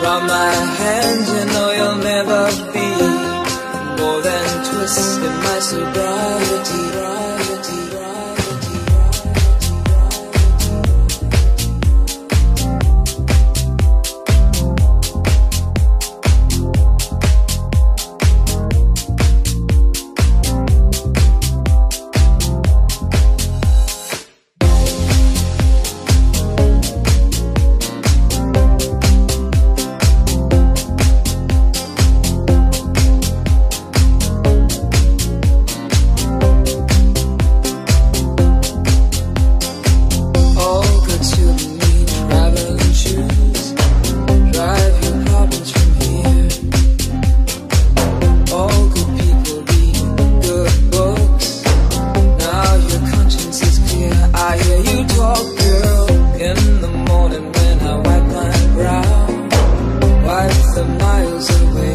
From my hands, you know you'll never be more than twist in my sobriety. Miles away.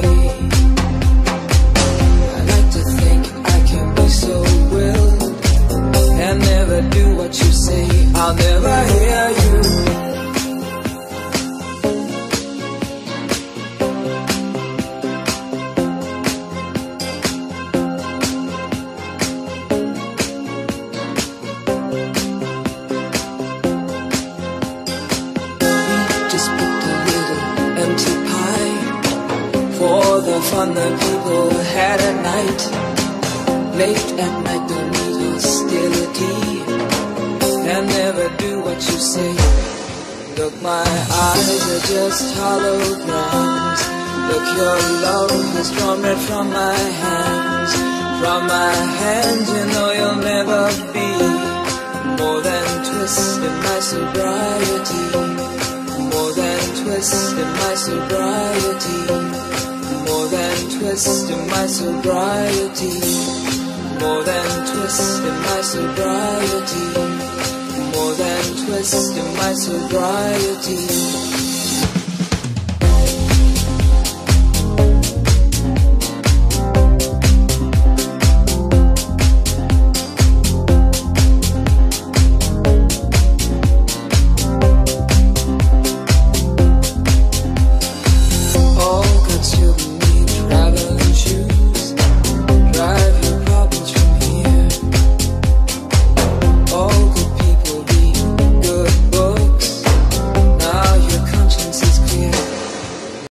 The fun that people had at night. Late at night, don't need hostility and never do what you say. Look, my eyes are just hollow holograms. Look, your love has drawn red from my hands. From my hands, you know you'll never be more than twist in my sobriety. More than twist in my sobriety. More than twist in my sobriety. More than twist in my sobriety. More than twist in my sobriety.